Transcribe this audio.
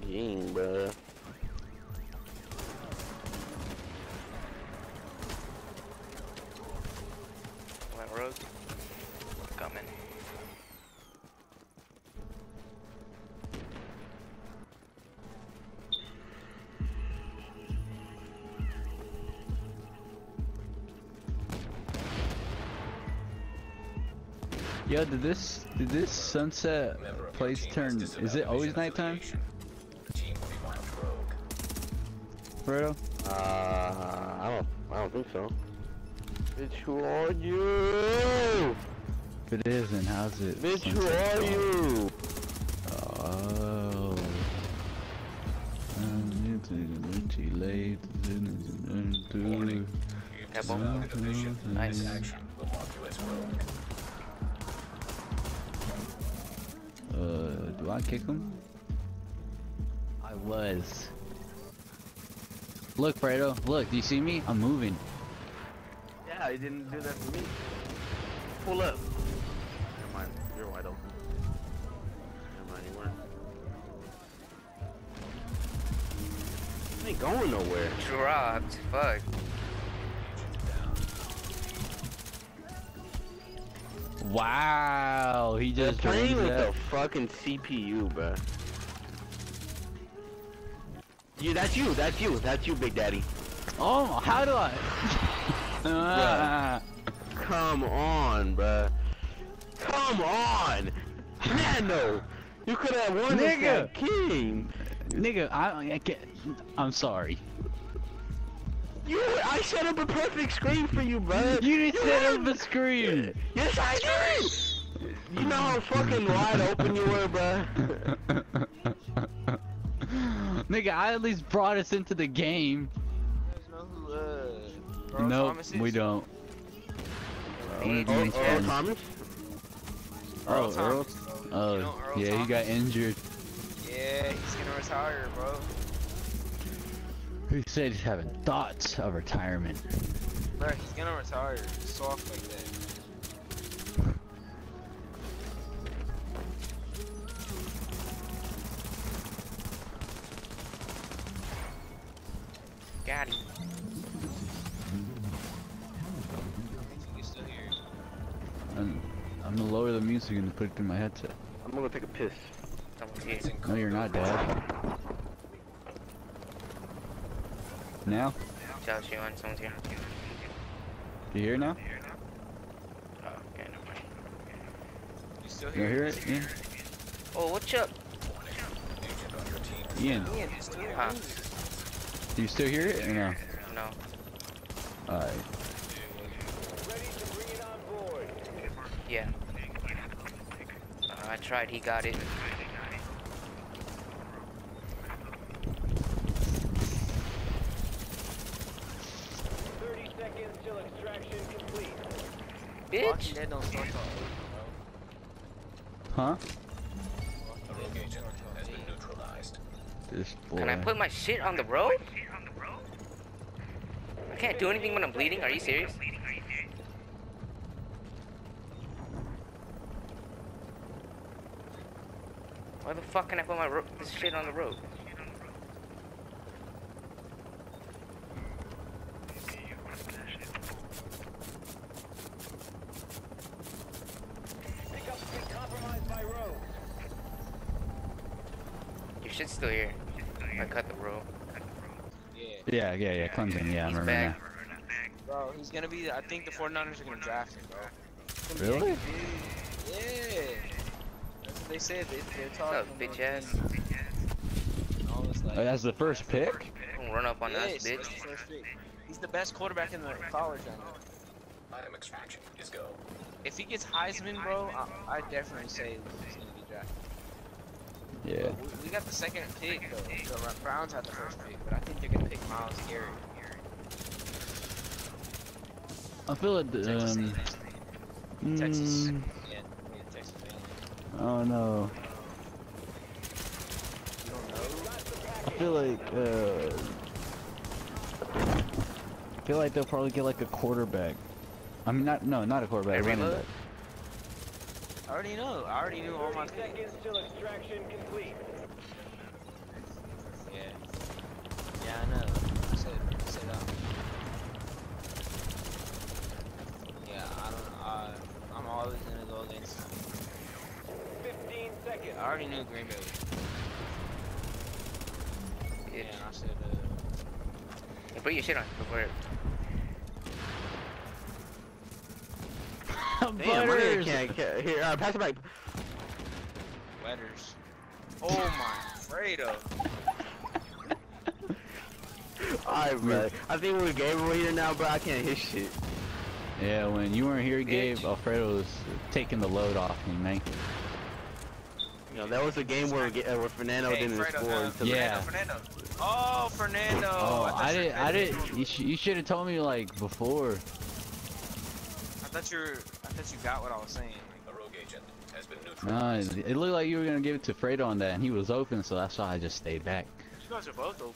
the game, bro. Went rogue. Coming. Yo, did this did this sunset place turn? Is it always nighttime? Fredo? Uh, I don't, I don't think so. Bitch, who are you? If it isn't, how's it? Bitch, who sunset are dawn? you? Oh. Pebble. Nice. Action. Uh, do I kick him? I was. Look, Fredo. Look, do you see me? I'm moving. Yeah, he didn't do that for me. Pull up. Never mind, you're wide open. Never mind, you weren't. Ain't going nowhere. Dropped. Fuck. Wow, he just playing drained with that. the fucking CPU, bruh. You, that's you, that's you, that's you, Big Daddy. Oh, how do I? Ah. Come on, bruh. Come on! Nano! You could have won this Nigga! game! Nigga, I, I can't. I'm sorry. You, I set up a perfect screen for you, bruh! You didn't set had- up a screen. Yes, I did! You know how fucking wide open you were, bruh? Nigga, I at least brought us into the game. No, who, uh, Earl nope, we don't. Oh, Earl, Earl. Thomas? Oh, Earl Earl? Oh, You know Earl yeah, he got injured. Yeah, he's gonna retire, bro. He said he's having thoughts of retirement. Bro, he's gonna retire. Soft like that. Got him. You still here? I'm, I'm gonna lower the music and put it through my headset. I'm gonna go take a piss. No, you're not, Dad. Now? Josh, you on? Someone's here. Do you hear now? Oh, okay, never mind. You still You hear it? Ian? Oh, what's up? Ian, Ian, still here? Huh? Do you still hear it no? No. Alright. Yeah. Uh, I tried, he got it. Bitch! Huh? This boy. Can I put my shit on the road? I can't do anything when I'm bleeding, are you serious? Why the fuck can I put my this shit on the road? Your shit's still here. I cut the rope. Yeah. Yeah, yeah, yeah, Clemson, yeah, I He's remember back. Bro, he's gonna be. I think the 49ers are gonna draft him, bro. Really? Yeah. That's what they said. They, they're What's talking. up, bitch ass? and All this, like, Oh, that's the first pick? Don't run up on yes, us, bitch. the first pick. He's the best quarterback in the college right now. Item extraction is go. If he gets Heisman, bro, I, I definitely say he's gonna be drafted. Yeah. We, we got the second pick though. The Browns had the first pick, but I think they're gonna pick Myles Garrett. I feel like, the, Texas um, A&M. Texas. mm, Yeah, yeah, Texas oh no. You don't know? I feel like, uh, I feel like they'll probably get like a quarterback. I mean, not, no, not a quarterback, Hey, running back. I already know. I already knew all my seconds till extraction complete. Yeah. Yeah, I know. I said, I said uh, Yeah, I don't. I, I'm always gonna go against. Them. 15 seconds. I already knew Green Bay. Yeah, I said. Uh, yeah, put your shit on before. Damn, my nigga can't, can't. Here, uh, pass it back. letters. Oh my Fredo. Alright, bro. I think we gave away here now, bro. I can't hit shit. Yeah, when you weren't here, Gabe, Bitch. Alfredo was taking the load off me, man. You know, that was a game where, uh, where Fernando Hey, didn't Fredo, score uh, until Yeah. Fernando, Fernando. Oh, Fernando. Oh, thought I didn't, I didn't, you, sh you should have told me, like, before. I thought you were. I thought you got what I was saying. A rogue agent has been No, neutralized. it, it looked like you were gonna give it to Fredo on that, and he was open, so that's why I just stayed back. You guys are both open.